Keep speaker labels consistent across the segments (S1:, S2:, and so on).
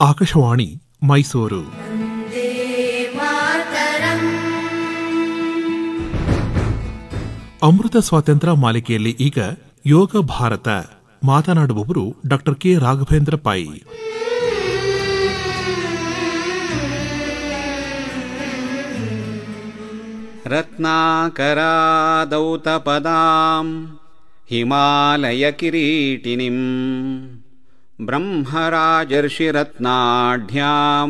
S1: ಆಕಾಶವಾಣಿ ಮೈಸೂರು. ಅಮೃತ ಸ್ವಾತಂತ್ರ್ಯ ಮಾಲಿಕೆಯಲ್ಲಿ ಈಗ ಯೋಗ ಭಾರತ. ಮಾತನಾಡುವವರು ಡಾಕ್ಟರ್ ಕೆ ರಾಘವೇಂದ್ರ ಪೈ.
S2: ರತ್ನಾಕರಾದೌತಪದಾಂ ಹಿಮಾಲಯ ಕಿರೀಟಿನಿಂ. ब्रह्मराजर्षिरत्नाढ्यां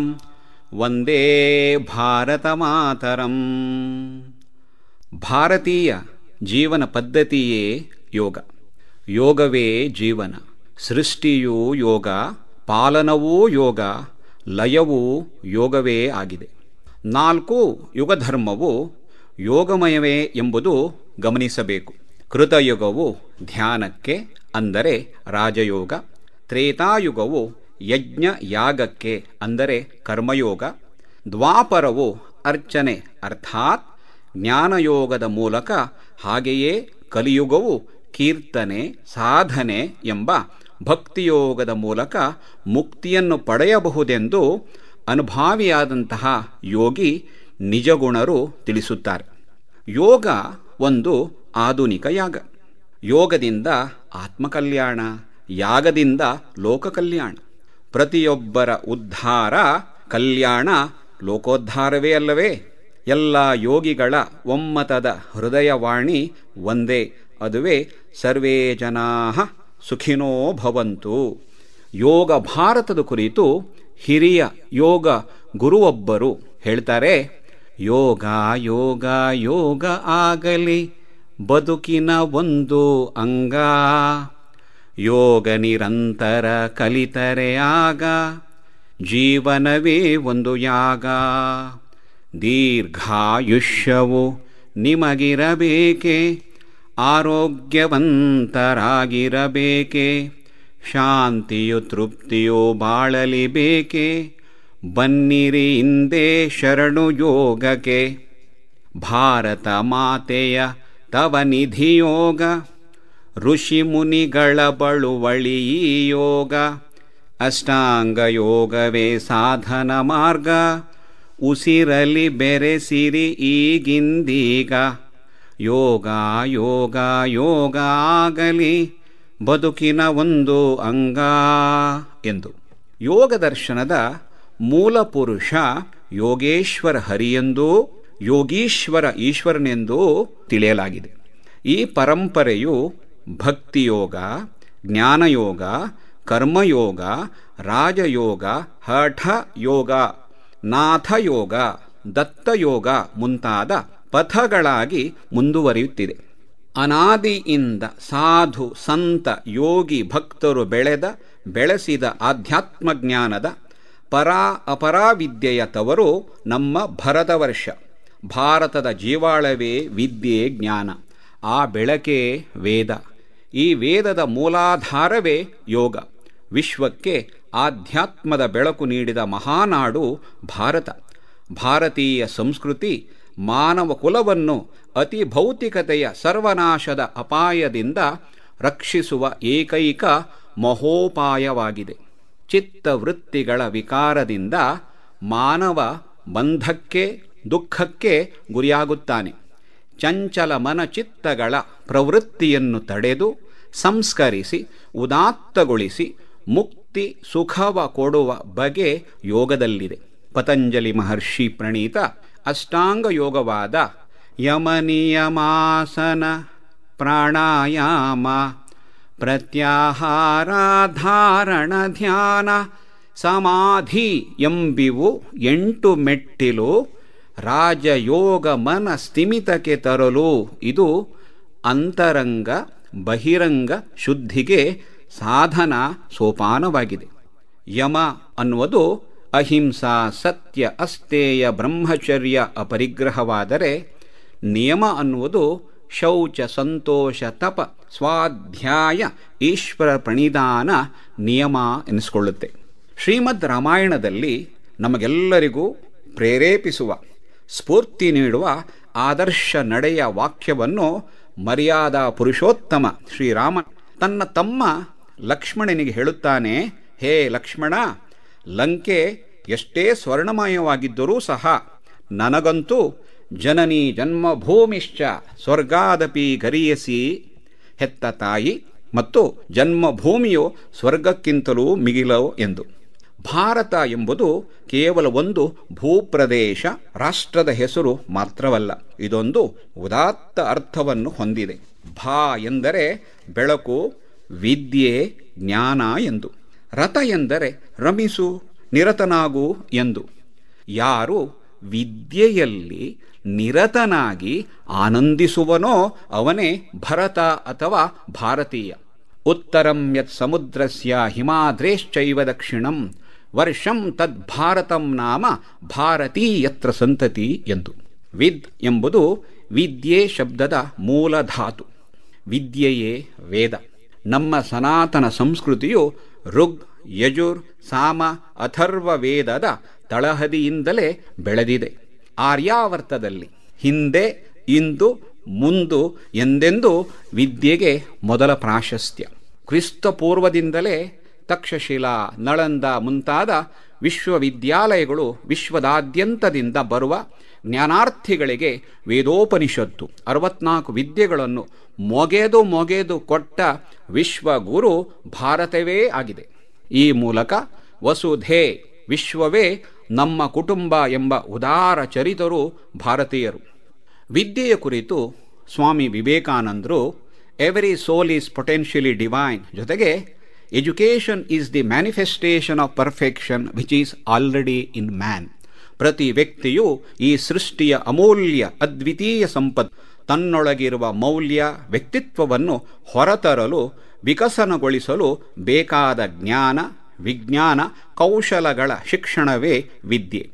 S2: ವಂದೇ ಭಾರತಮಾತರಂ ಭಾರತೀಯ ಜೀವನ ಪದ್ಧತಿಯೇ ಯೋಗ ಯೋಗವೇ ಜೀವನ ಸೃಷ್ಟಿಯೂ ಯೋಗ ಪಾಲನವೂ ಯೋಗ ಲಯವೂ ಯೋಗವೇ ಆಗಿದೆ ನಾಲ್ಕು ಯುಗಧರ್ಮವು ಯೋಗಮಯವೇ ಎಂಬುದು ಗಮನಿಸಬೇಕು ಕೃತಯುಗವು ಧ್ಯಾನಕ್ಕೆ ಅಂದರೆ ರಾಜಯೋಗ ತ್ರೇತಾಯುಗವು ಯಜ್ಞ ಯಾಗಕ್ಕೆ ಅಂದರೆ ಕರ್ಮಯೋಗ, ದ್ವಾಪರವು ಅರ್ಚನೆ, ಅರ್ಥಾತ್ ಜ್ಞಾನಯೋಗದ ಮೂಲಕ ಹಾಗೆಯೇ ಕಲಿಯುಗವು ಕೀರ್ತನೆ, ಸಾಧನೆ ಎಂಬ ಭಕ್ತಿಯೋಗದ ಮೂಲಕ ಮುಕ್ತಿಯನ್ನು ಪಡೆಯಬಹುದೆಂದು ಅನುಭಾವಿಯಾದಂತಹ ಯೋಗಿ ನಿಜಗುಣರು ತಿಳಿಸುತ್ತಾರೆ. ಯೋಗ ಒಂದು ಆಧುನಿಕ ಯಾಗ. ಯೋಗದಿಂದ ಆತ್ಮಕಲ್ಯಾಣ ಯಾಗದಿಂದ ಲೋಕ ಕಲ್ಯಾಣ ಪ್ರತಿಯೊಬ್ಬರ ಉದ್ಧಾರ ಕಲ್ಯಾಣ ಲೋಕೋದ್ಧಾರವೇ ಅಲ್ಲವೇ? ಎಲ್ಲ ಯೋಗಿಗಳ ಒಮ್ಮತದ ಹೃದಯವಾಣಿ ಒಂದೇ. ಅದುವೇ ಸರ್ವೇ ಜನಾ ಸುಖಿನೋ ಭವಂತು. ಯೋಗ ಭಾರತದ ಕುರಿತು ಹಿರಿಯ ಯೋಗ ಗುರುವೊಬ್ಬರು ಹೇಳ್ತಾರೆ, ಯೋಗ ಯೋಗ ಯೋಗ ಆಗಲಿ, ಬದುಕಿನ ಒಂದು ಅಂಗ. ಯೋಗ ನಿರಂತರ ಕಲಿತರೆ ಆಗ ಜೀವನವೇ ಒಂದು ಯಾಗ. ದೀರ್ಘಾಯುಷ್ಯವು ನಿಮಗಿರಬೇಕೆ, ಆರೋಗ್ಯವಂತರಾಗಿರಬೇಕೆ, ಶಾಂತಿಯು ತೃಪ್ತಿಯು ಬಾಳಲಿ ಬೇಕೆ ಬನ್ನಿರಿ ಹಿಂದೆ ಶರಣು ಯೋಗಕ್ಕೆ. ಭಾರತ ಮಾತೆಯ ತವ ನಿಧಿಯೋಗ. ಋಷಿ ಮುನಿಗಳ ಬಳುವಳಿ ಯೋಗ. ಅಷ್ಟಾಂಗ ಯೋಗವೇ ಸಾಧನ ಮಾರ್ಗ. ಉಸಿರಲಿ ಬೆರೆಸಿರಿ ಈಗಿಂದೀಗ. ಯೋಗ ಯೋಗ ಯೋಗ ಆಗಲಿ. ಬದುಕಿನ ಒಂದು ಅಂಗ ಎಂದು. ಯೋಗ ದರ್ಶನದ ಮೂಲ ಪುರುಷ ಯೋಗೇಶ್ವರ ಹರಿಯೆಂದೂ, ಯೋಗೀಶ್ವರ ಈಶ್ವರನೆಂದೂ ತಿಳಿಯಲಾಗಿದೆ. ಈ ಪರಂಪರೆಯು ಭಕ್ತಿಯೋಗ, ಜ್ಞಾನಯೋಗ, ಕರ್ಮಯೋಗ, ರಾಜಯೋಗ ಹಠ ಯೋಗ ನಾಥಯೋಗ, ದತ್ತಯೋಗ ಮುಂತಾದ ಪಥಗಳಾಗಿ ಮುಂದುವರಿಯುತ್ತಿದೆ. ಅನಾದಿಯಿಂದ ಸಾಧು, ಸಂತ, ಯೋಗಿ, ಭಕ್ತರು ಬೆಳೆದ, ಬೆಳೆಸಿದ ಆಧ್ಯಾತ್ಮ ಜ್ಞಾನದ ಪರಾ ಅಪರಾವಿದ್ಯೆಯ ತವರು ನಮ್ಮ ಭರತವರ್ಷ ಭಾರತದ ಜೀವಾಳವೇ ವಿದ್ಯೆ ಜ್ಞಾನ. ಆ ಬೆಳಕೇ ವೇದ. ಈ ವೇದದ ಮೂಲಾಧಾರವೇ ಯೋಗ. ವಿಶ್ವಕ್ಕೆ ಆಧ್ಯಾತ್ಮದ ಬೆಳಕು ನೀಡಿದ ಮಹಾನಾಡು ಭಾರತ. ಭಾರತೀಯ ಸಂಸ್ಕೃತಿ ಮಾನವ ಕುಲವನ್ನು ಅತಿ ಭೌತಿಕತೆಯ ಸರ್ವನಾಶದ ಅಪಾಯದಿಂದ ರಕ್ಷಿಸುವ ಏಕೈಕ ಮಹೋಪಾಯವಾಗಿದೆ. ಚಿತ್ತವೃತ್ತಿಗಳ ವಿಕಾರದಿಂದ ಮಾನವ ಬಂಧಕ್ಕೆ, ದುಃಖಕ್ಕೆ ಗುರಿಯಾಗುತ್ತಾನೆ. ಚಂಚಲ ಮನಚಿತ್ತಗಳ ಪ್ರವೃತ್ತಿಯನ್ನು ತಡೆದು ಸಂಸ್ಕರಿಸಿ, ಉದಾತ್ತಗೊಳಿಸಿ, ಮುಕ್ತಿ, ಸುಖವ ಕೊಡುವ ಬಗೆ ಯೋಗದಲ್ಲಿದೆ. ಪತಂಜಲಿ ಮಹರ್ಷಿ ಪ್ರಣೀತ ಅಷ್ಟಾಂಗ ಯೋಗವಾದ ಯಮನಿಯಮಾಸನ ಪ್ರಾಣಾಯಾಮ ಪ್ರತ್ಯಾಹಾರ ಧಾರಣ ಧ್ಯಾನ, ಸಮಾಧಿ ಎಂಬಿವು ಎಂಟು ಮೆಟ್ಟಿಲು ರಾಜಯೋಗ ಮನ ಸ್ಥಿಮಿತಕ್ಕೆ ತರಲು ಇದು ಅಂತರಂಗ, ಬಹಿರಂಗ ಶುದ್ಧಿಗೆ ಸಾಧನ ಸೋಪಾನವಾಗಿದೆ. ಯಮ ಅನ್ನುವುದು ಅಹಿಂಸಾ ಸತ್ಯ ಅಸ್ತೇಯ ಬ್ರಹ್ಮಚರ್ಯ ಅಪರಿಗ್ರಹವಾದರೆ ನಿಯಮ ಅನ್ನುವುದು ಶೌಚ ಸಂತೋಷ ತಪ ಸ್ವಾಧ್ಯಾಯ ಈಶ್ವರ ಪ್ರಣಿಧಾನ ನಿಯಮ ಎನಿಸಿಕೊಳ್ಳುತ್ತೆ. ಶ್ರೀಮದ್ ರಾಮಾಯಣದಲ್ಲಿ ನಮಗೆಲ್ಲರಿಗೂ ಪ್ರೇರೇಪಿಸುವ ಸ್ಫೂರ್ತಿ ನೀಡುವ ಆದರ್ಶ ನಡೆಯ ವಾಕ್ಯವನ್ನು ಮರ್ಯಾದಾ ಪುರುಷೋತ್ತಮ ಶ್ರೀರಾಮ ತನ್ನ ತಮ್ಮ ಲಕ್ಷ್ಮಣನಿಗೆ ಹೇಳುತ್ತಾನೆ, ಹೇ ಲಕ್ಷ್ಮಣ, ಲಂಕೆ ಎಷ್ಟೇ ಸ್ವರ್ಣಮಯವಾಗಿದ್ದರೂ ಸಹ ನನಗಂತೂ ಜನನಿ ಜನ್ಮಭೂಮಿಶ್ಚ ಸ್ವರ್ಗಾದಪಿ ಗರಿಯಸಿ. ಹೆತ್ತ ತಾಯಿ ಮತ್ತು ಜನ್ಮಭೂಮಿಯು ಸ್ವರ್ಗಕ್ಕಿಂತಲೂ ಮಿಗಿಲವು ಎಂದು. ಭಾರತ ಎಂಬುದು ಕೇವಲ ಒಂದು ಭೂಪ್ರದೇಶ, ರಾಷ್ಟ್ರದ ಹೆಸರು ಮಾತ್ರವಲ್ಲ. ಇದೊಂದು ಉದಾತ್ತ ಅರ್ಥವನ್ನು ಹೊಂದಿದೆ. ಭಾ ಎಂದರೆ ಬೆಳಕು, ವಿದ್ಯೆ, ಜ್ಞಾನ ಎಂದು. ರಥ ಎಂದರೆ ರಮಿಸು, ನಿರತನಾಗು ಎಂದು. ಯಾರು ವಿದ್ಯೆಯಲ್ಲಿ ನಿರತನಾಗಿ ಆನಂದಿಸುವನೋ ಅವನೇ ಭರತ ಅಥವಾ ಭಾರತೀಯ. ಉತ್ತರಂ ಯತ್ ಸಮುದ್ರಸ್ಯ ಹಿಮಾದ್ರೇಶ್ಚೈವ ದಕ್ಷಿಣಂ ವರ್ಷಂ ತದ್ ಭಾರತಂ ನಾಮ ಭಾರತೀಯತ್ರ ಸಂತತಿ ಎಂದು. ವಿದ್ ಎಂಬುದು ವಿದ್ಯೆ ಶಬ್ದದ ಮೂಲ ಧಾತು. ವಿದ್ಯೆಯೇ ವೇದ. ನಮ್ಮ ಸನಾತನ ಸಂಸ್ಕೃತಿಯು ಋಗ್, ಯಜುರ್, ಸಾಮ, ಅಥರ್ವ ವೇದದ ತಳಹದಿಯಿಂದಲೇ ಬೆಳೆದಿದೆ. ಆರ್ಯಾವರ್ತದಲ್ಲಿ ಹಿಂದೆ, ಇಂದು, ಮುಂದು ಎಂದೆಂದು ವಿದ್ಯೆಗೆ ಮೊದಲ ಪ್ರಾಶಸ್ತ್ಯ. ಕ್ರಿಸ್ತ ಪೂರ್ವದಿಂದಲೇ ತಕ್ಷಶಿಲಾ ನಳಂದ ಮುಂತಾದ ವಿಶ್ವವಿದ್ಯಾಲಯಗಳು ವಿಶ್ವದಾದ್ಯಂತದಿಂದ ಬರುವ ಜ್ಞಾನಾರ್ಥಿಗಳಿಗೆ ವೇದೋಪನಿಷತ್ತು ಅರವತ್ನಾಲ್ಕು ವಿದ್ಯೆಗಳನ್ನು ಮೊಗೆದು ಮೊಗೆದು ಕೊಟ್ಟ ವಿಶ್ವಗುರು ಭಾರತವೇ ಆಗಿದೆ. ಈ ಮೂಲಕ ವಸುಧೇ ವಿಶ್ವವೇ ನಮ್ಮ ಕುಟುಂಬ ಎಂಬ ಉದಾರ ಚರಿತರು ಭಾರತೀಯರು. ವಿದ್ಯೆಯ ಕುರಿತು ಸ್ವಾಮಿ ವಿವೇಕಾನಂದರು every soul is potentially divine ಜೊತೆಗೆ education is the manifestation of perfection which is already in man ಪ್ರತಿ ವ್ಯಕ್ತಿಯು ಈ ಸೃಷ್ಟಿಯ ಅಮೂಲ್ಯ ಅದ್ವಿತೀಯ ಸಂಪತ್ ತನ್ನೊಳಗಿರುವ ಮೌಲ್ಯ, ವ್ಯಕ್ತಿತ್ವವನ್ನು ಹೊರತರಲು, ವಿಕಸನಗೊಳಿಸಲು ಬೇಕಾದ ಜ್ಞಾನ, ವಿಜ್ಞಾನ, ಕೌಶಲಗಳ ಶಿಕ್ಷಣವೇ ವಿದ್ಯೆ.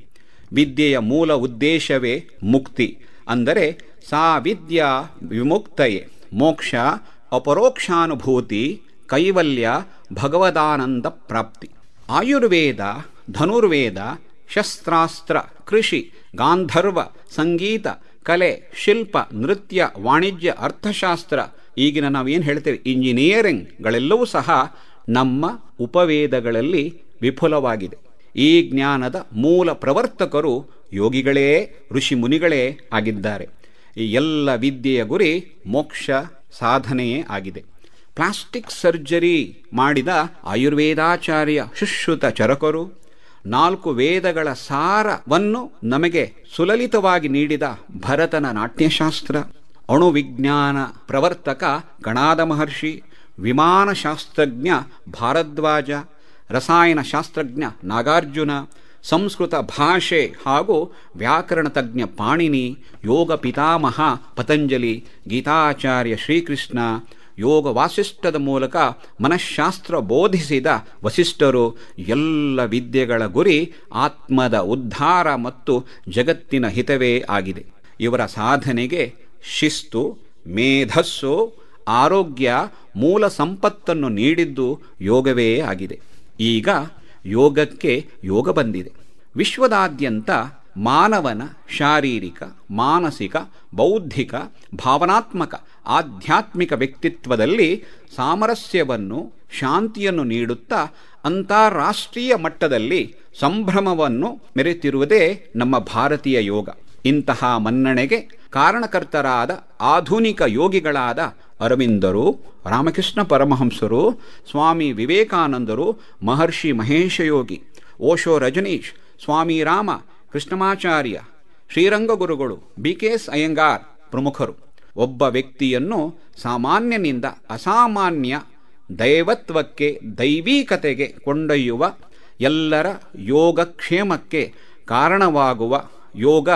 S2: ವಿದ್ಯೆಯ ಮೂಲ ಉದ್ದೇಶವೇ ಮುಕ್ತಿ. ಅಂದರೆ ಸಾ ವಿದ್ಯಾ ವಿಮುಕ್ತಯೇ, ಮೋಕ್ಷ ಅಪರೋಕ್ಷಾನುಭೂತಿ, ಕೈವಲ್ಯ ಭಗವದಾನಂದ ಪ್ರಾಪ್ತಿ. ಆಯುರ್ವೇದ, ಧನುರ್ವೇದ, ಶಸ್ತ್ರಾಸ್ತ್ರ, ಕೃಷಿ, ಗಾಂಧರ್ವ, ಸಂಗೀತ, ಕಲೆ, ಶಿಲ್ಪ, ನೃತ್ಯ, ವಾಣಿಜ್ಯ, ಅರ್ಥಶಾಸ್ತ್ರ. ಈಗಿನ ನಾವೇನು ಹೇಳ್ತೇವೆ? ಇಂಜಿನಿಯರಿಂಗ್ಗಳೆಲ್ಲವೂ ಸಹ ನಮ್ಮ ಉಪವೇದಗಳಲ್ಲಿ ವಿಫುಲವಾಗಿದೆ. ಈ ಜ್ಞಾನದ ಮೂಲ ಪ್ರವರ್ತಕರು ಯೋಗಿಗಳೇ, ಋಷಿ ಮುನಿಗಳೇ ಆಗಿದ್ದಾರೆ. ಈ ಎಲ್ಲ ವಿದ್ಯೆಯ ಗುರಿ ಮೋಕ್ಷ ಸಾಧನೆಯೇ ಆಗಿದೆ. ಪ್ಲಾಸ್ಟಿಕ್ ಸರ್ಜರಿ ಮಾಡಿದ ಆಯುರ್ವೇದಾಚಾರ್ಯ ಶುಶ್ರುತ ಚರಕರು ನಾಲ್ಕು ವೇದಗಳ ಸಾರವನ್ನು ನಮಗೆ ಸುಲಲಿತವಾಗಿ ನೀಡಿದ ಭರತನ ನಾಟ್ಯಶಾಸ್ತ್ರ, ಅಣುವಿಜ್ಞಾನ ಪ್ರವರ್ತಕ ಗಣಾದ ಮಹರ್ಷಿ, ವಿಮಾನಶಾಸ್ತ್ರಜ್ಞ ಭಾರದ್ವಾಜ ರಸಾಯನಶಾಸ್ತ್ರಜ್ಞ ನಾಗಾರ್ಜುನ, ಸಂಸ್ಕೃತ ಭಾಷೆ ಹಾಗೂ ವ್ಯಾಕರಣ ತಜ್ಞ ಪಾಣಿನಿ, ಯೋಗ ಪಿತಾಮಹ, ಪತಂಜಲಿ, ಗೀತಾಚಾರ್ಯ ಶ್ರೀಕೃಷ್ಣ ಯೋಗ ವಾಸಿಷ್ಠದ ಮೂಲಕ ಮನಃಶಾಸ್ತ್ರ ಬೋಧಿಸಿದ ವಸಿಷ್ಠರು ಎಲ್ಲ ವಿದ್ಯೆಗಳ ಗುರಿ ಆತ್ಮದ ಉದ್ಧಾರ ಮತ್ತು ಜಗತ್ತಿನ ಹಿತವೇ ಆಗಿದೆ. ಇವರ ಸಾಧನೆಗೆ ಶಿಸ್ತು, ಮೇಧಸ್ಸು, ಆರೋಗ್ಯ, ಮೂಲ ಸಂಪತ್ತನ್ನು ನೀಡಿದ್ದು ಯೋಗವೇ ಆಗಿದೆ. ಈಗ ಯೋಗಕ್ಕೆ ಯೋಗ ಬಂದಿದೆ. ವಿಶ್ವದಾದ್ಯಂತ ಮಾನವನ ಶಾರೀರಿಕ, ಮಾನಸಿಕ, ಬೌದ್ಧಿಕ, ಭಾವನಾತ್ಮಕ, ಆಧ್ಯಾತ್ಮಿಕ ವ್ಯಕ್ತಿತ್ವದಲ್ಲಿ ಸಾಮರಸ್ಯವನ್ನು, ಶಾಂತಿಯನ್ನು ನೀಡುತ್ತಾ ಅಂತಾರಾಷ್ಟ್ರೀಯ ಮಟ್ಟದಲ್ಲಿ ಸಂಭ್ರಮವನ್ನು ಮೆರೆತಿರುವುದೇ ನಮ್ಮ ಭಾರತೀಯ ಯೋಗ. ಇಂತಹ ಮನ್ನಣೆಗೆ ಕಾರಣಕರ್ತರಾದ ಆಧುನಿಕ ಯೋಗಿಗಳಾದ ಅರವಿಂದರು, ರಾಮಕೃಷ್ಣ ಪರಮಹಂಸರು, ಸ್ವಾಮಿ ವಿವೇಕಾನಂದರು, ಮಹರ್ಷಿ ಮಹೇಶಯೋಗಿ, ಓಶೋ ರಜನೀಶ್, ಸ್ವಾಮಿ ರಾಮ ಕೃಷ್ಣಮಾಚಾರ್ಯ, ಶ್ರೀರಂಗಗುರುಗಳು ಬಿ ಕೆ ಎಸ್ ಅಯ್ಯಂಗಾರ್ ಪ್ರಮುಖರು. ಒಬ್ಬ ವ್ಯಕ್ತಿಯನ್ನು ಸಾಮಾನ್ಯನಿಂದ ಅಸಾಮಾನ್ಯ ದೈವತ್ವಕ್ಕೆ, ದೈವೀಕತೆಗೆ ಕೊಂಡೊಯ್ಯುವ ಎಲ್ಲರ ಯೋಗಕ್ಷೇಮಕ್ಕೆ ಕಾರಣವಾಗುವ ಯೋಗ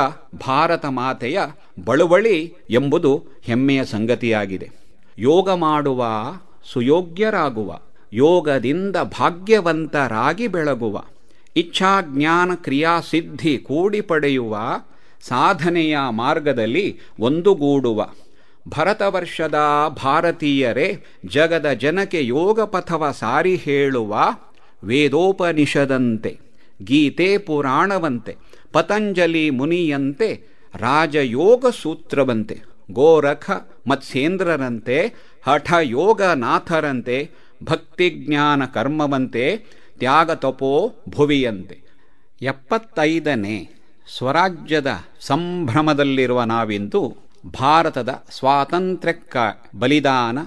S2: ಭಾರತ ಮಾತೆಯ ಬಳುವಳಿ ಎಂಬುದು ಹೆಮ್ಮೆಯ ಸಂಗತಿಯಾಗಿದೆ. ಯೋಗ ಮಾಡುವ ಸುಯೋಗ್ಯರಾಗುವ, ಯೋಗದಿಂದ ಭಾಗ್ಯವಂತರಾಗಿ ಬೆಳಗುವ ಇಚ್ಛಾಜ್ಞಾನ ಕ್ರಿಯಾಸಿದ್ಧಿ ಕೂಡಿ ಪಡೆಯುವ ಸಾಧನೆಯ ಮಾರ್ಗದಲ್ಲಿ ಒಂದುಗೂಡುವ. ಭರತವರ್ಷದ ಭಾರತೀಯರೇ ಜಗದ ಜನಕ್ಕೆ ಯೋಗ ಪಥವ ಸಾರಿ ಹೇಳುವ ವೇದೋಪನಿಷದಂತೆ, ಗೀತೆ ಪುರಾಣವಂತೆ, ಪತಂಜಲಿ ಮುನಿಯಂತೆ ರಾಜಯೋಗ ಸೂತ್ರವಂತೆ ಗೋರಖ ಮತ್ಸೇಂದ್ರರಂತೆ ಹಠಯೋಗನಾಥರಂತೆ ಭಕ್ತಿಜ್ಞಾನ ಕರ್ಮವಂತೆ ತ್ಯಾಗತಪೋ ಭುವಿಯಂತೆ. ಎಪ್ಪತ್ತೈದನೇ ಸ್ವರಾಜ್ಯದ ಸಂಭ್ರಮದಲ್ಲಿರುವ ನಾವಿಂದು ಭಾರತದ ಸ್ವಾತಂತ್ರ್ಯಕ್ಕ ಬಲಿದಾನ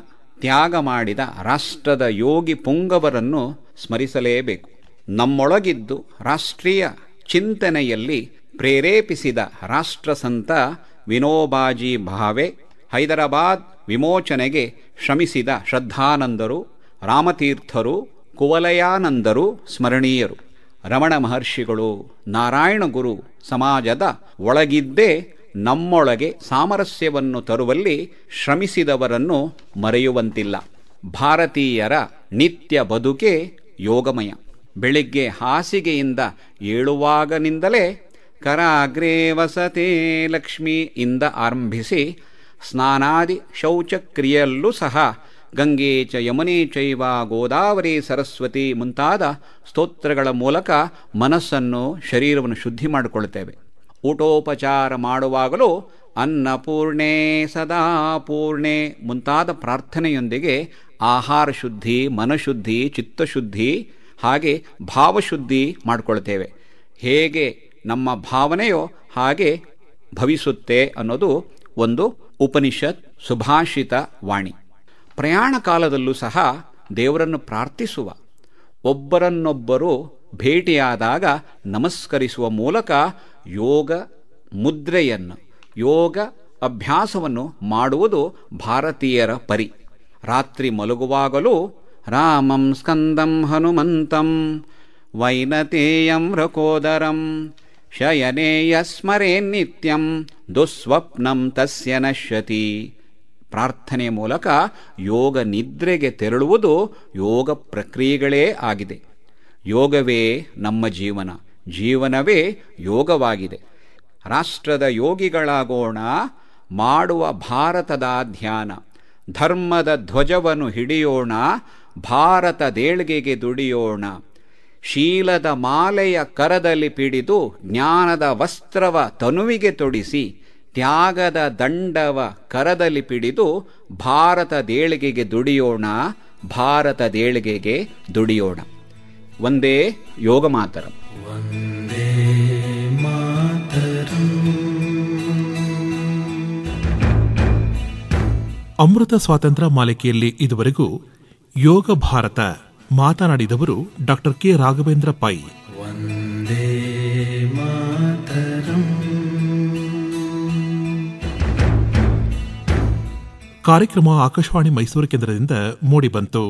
S2: ತ್ಯಾಗ ಮಾಡಿದ ರಾಷ್ಟ್ರದ ಯೋಗಿ ಪುಂಗವರನ್ನು ಸ್ಮರಿಸಲೇಬೇಕು. ನಮ್ಮೊಳಗಿದ್ದು ರಾಷ್ಟ್ರೀಯ ಚಿಂತನೆಯಲ್ಲಿ ಪ್ರೇರೇಪಿಸಿದ ರಾಷ್ಟ್ರಸಂತ ವಿನೋಬಾಜಿ ಭಾವೆ ಹೈದರಾಬಾದ್ ವಿಮೋಚನೆಗೆ ಶ್ರಮಿಸಿದ ಶ್ರದ್ಧಾನಂದರು, ರಾಮತೀರ್ಥರು ಕುವಲಯಾನಂದರು ಸ್ಮರಣೀಯರು. ರಮಣ ಮಹರ್ಷಿಗಳು, ನಾರಾಯಣ ಗುರು ಸಮಾಜದ ಒಳಗಿದ್ದೇ ನಮ್ಮೊಳಗೆ ಸಾಮರಸ್ಯವನ್ನು ತರುವಲ್ಲಿ ಶ್ರಮಿಸಿದವರನ್ನು ಮರೆಯುವಂತಿಲ್ಲ. ಭಾರತೀಯರ ನಿತ್ಯ ಬದುಕೆ ಯೋಗಮಯ. ಬೆಳಿಗ್ಗೆ ಹಾಸಿಗೆಯಿಂದ ಏಳುವಾಗನಿಂದಲೇ ಕರಾಗ್ರೇ ವಸತೆ ಲಕ್ಷ್ಮಿಯಿಂದ ಆರಂಭಿಸಿ ಸ್ನಾನಾದಿ ಶೌಚಕ್ರಿಯೆಯಲ್ಲೂ ಸಹ ಗಂಗೆ ಚ ಯಮುನೆ ಚೈವ ಗೋದಾವರಿ ಸರಸ್ವತಿ ಮುಂತಾದ ಸ್ತೋತ್ರಗಳ ಮೂಲಕ ಮನಸ್ಸನ್ನು ಶರೀರವನ್ನು ಶುದ್ಧಿ ಮಾಡಿಕೊಳ್ಳುತ್ತೇವೆ. ಊಟೋಪಚಾರ ಮಾಡುವಾಗಲೂ ಅನ್ನಪೂರ್ಣೆ ಸದಾ ಪೂರ್ಣೆ ಮುಂತಾದ ಪ್ರಾರ್ಥನೆಯೊಂದಿಗೆ ಆಹಾರ ಶುದ್ಧಿ, ಮನಶುದ್ಧಿ, ಚಿತ್ತಶುದ್ಧಿ ಹಾಗೆ ಭಾವಶುದ್ಧಿ ಮಾಡಿಕೊಳ್ತೇವೆ ಹೇಗೆ ನಮ್ಮ ಭಾವನೆಯೋ ಹಾಗೆ ಭವಿಸುತ್ತೆ ಅನ್ನೋದು ಒಂದು ಉಪನಿಷತ್ ಸುಭಾಷಿತ ವಾಣಿ. ಪ್ರಯಾಣ ಕಾಲದಲ್ಲೂ ಸಹ ದೇವರನ್ನು ಪ್ರಾರ್ಥಿಸುವ. ಒಬ್ಬರನ್ನೊಬ್ಬರು ಭೇಟಿಯಾದಾಗ ನಮಸ್ಕರಿಸುವ ಮೂಲಕ ಯೋಗ ಮುದ್ರೆಯನ್ನು, ಯೋಗ ಅಭ್ಯಾಸವನ್ನು ಮಾಡುವುದು ಭಾರತೀಯರ ಪರಿ. ರಾತ್ರಿ ಮಲಗುವಾಗಲೂ ರಾಮಂ ಸ್ಕಂದಂ ಹನುಮಂತಂ, ವೈನತೇಯಂ ರಕೋದರಂ, ಶಯನೇಯ ಸ್ಮರೇ ನಿತ್ಯಂ, ದುಸ್ವಪ್ನಂ ತಸ್ಯ ನಶ್ಯತಿ. ಪ್ರಾರ್ಥನೆಯ ಮೂಲಕ ಯೋಗ ನಿದ್ರೆಗೆ ತೆರಳುವುದು ಯೋಗ ಪ್ರಕ್ರಿಯೆಗಳೇ ಆಗಿದೆ. ಯೋಗವೇ ನಮ್ಮ ಜೀವನ. ಜೀವನವೇ ಯೋಗವಾಗಿದೆ. ರಾಷ್ಟ್ರದ ಯೋಗಿಗಳಾಗೋಣ, ಮಾಡುವ ಭಾರತದ ಧ್ಯಾನ. ಧರ್ಮದ ಧ್ವಜವನ್ನು ಹಿಡಿಯೋಣ ಭಾರತದೇಳ್ಗೆಗೆ ದುಡಿಯೋಣ. ಶೀಲದ ಮಾಲೆಯ ಕರದಲ್ಲಿ ಪಿಡಿದು ಜ್ಞಾನದ ವಸ್ತ್ರವ ತನುವಿಗೆ ತೊಡಿಸಿ ತ್ಯಾಗದ ದಂಡವ ಕರದಲ್ಲಿ ಪಿಡಿದು ಭಾರತ ದೇಳಿಗೆಗೆ ದುಡಿಯೋಣ ಭಾರತ ದೇಳಿಗೆಗೆ ದುಡಿಯೋಣ. ಒಂದೇ ಯೋಗ ಮಾತರ.
S1: ಅಮೃತ ಸ್ವಾತಂತ್ರ್ಯ ಮಾಲಿಕೆಯಲ್ಲಿ ಇದುವರೆಗೂ ಯೋಗ ಭಾರತ ಮಾತನಾಡಿದವರು ಡಾಕ್ಟರ್ ಕೆ ರಾಘವೇಂದ್ರ ಪೈ. ಕಾರ್ಯಕ್ರಮ ಆಕಾಶವಾಣಿ ಮೈಸೂರು ಕೇಂದ್ರದಿಂದ ಮೂಡಿಬಂತು.